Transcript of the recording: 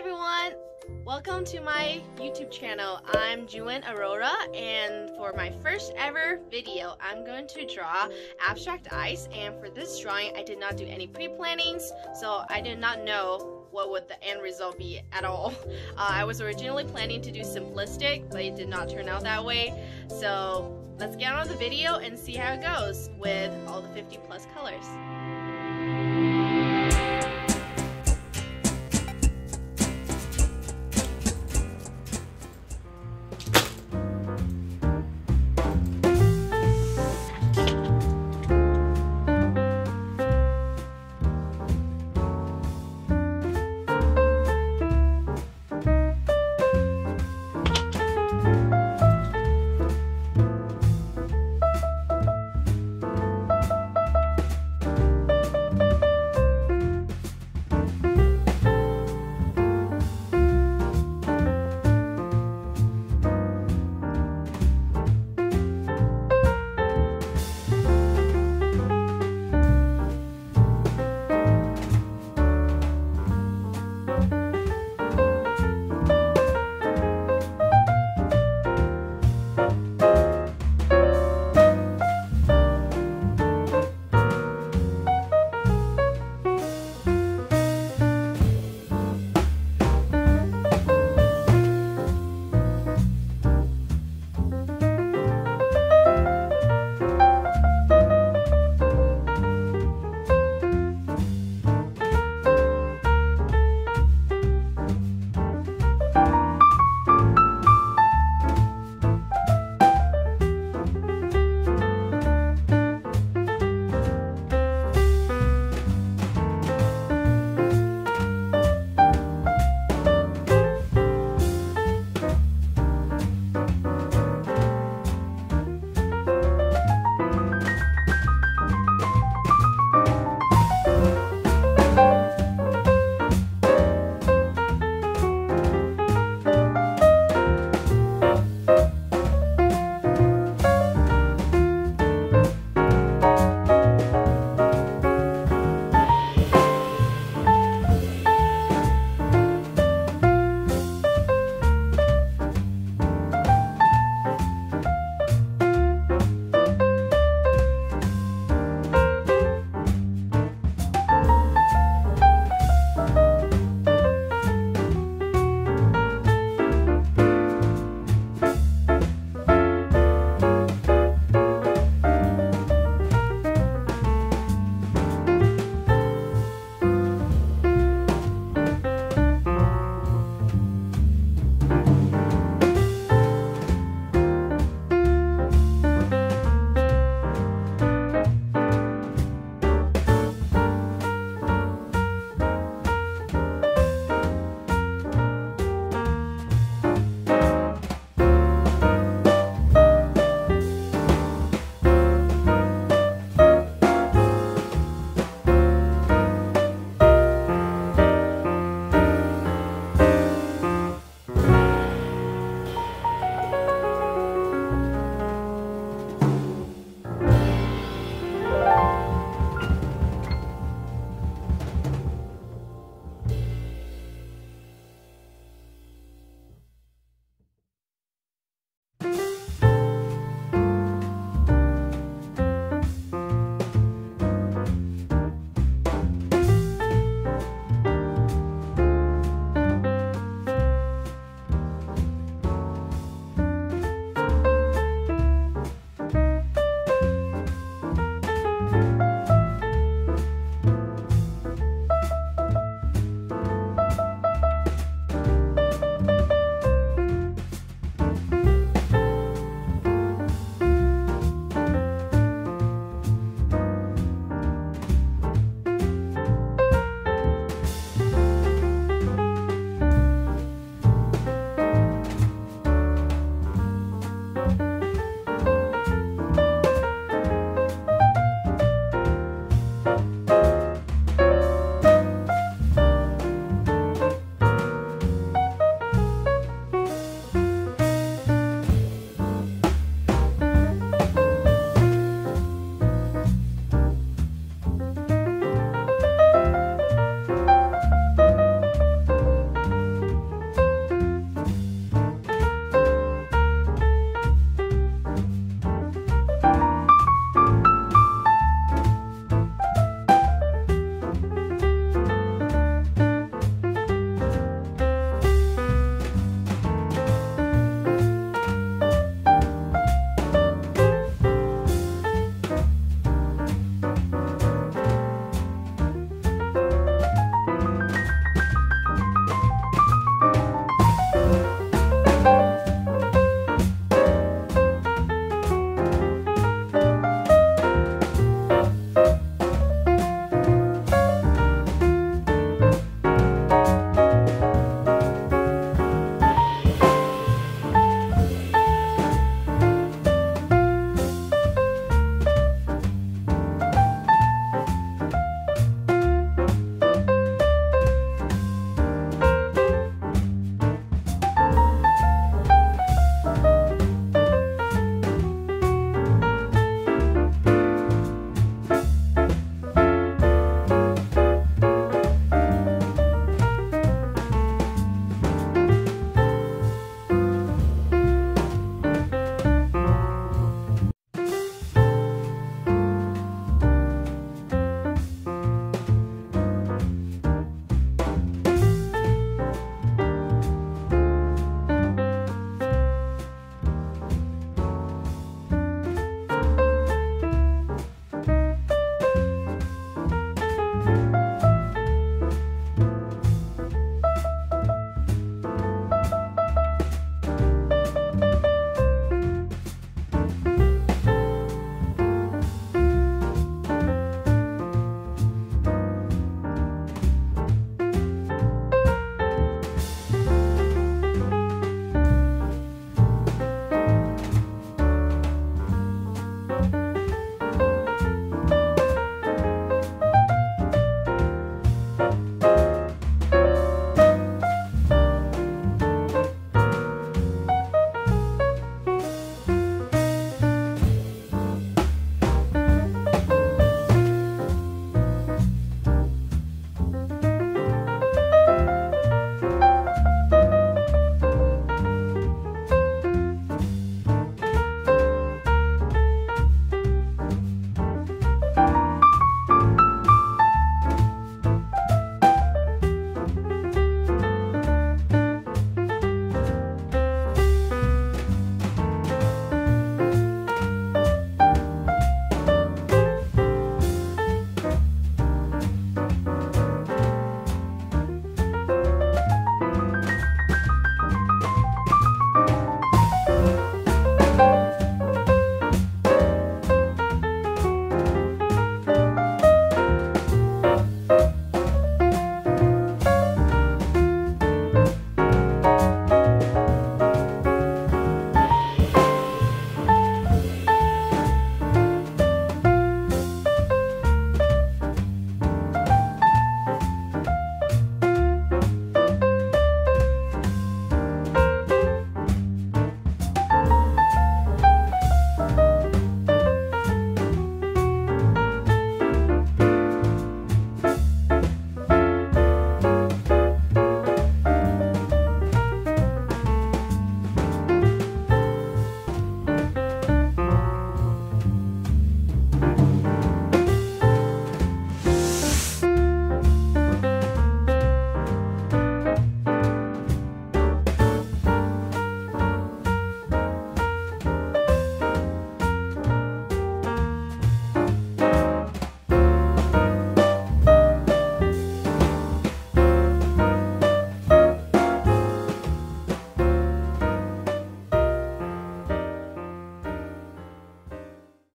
everyone! Welcome to my YouTube channel. I'm Zhiwen Aurora and for my first ever video, I'm going to draw abstract ice and for this drawing, I did not do any pre-plannings, so I did not know what would the end result be at all. Uh, I was originally planning to do simplistic, but it did not turn out that way. So let's get on with the video and see how it goes with all the 50 plus colors.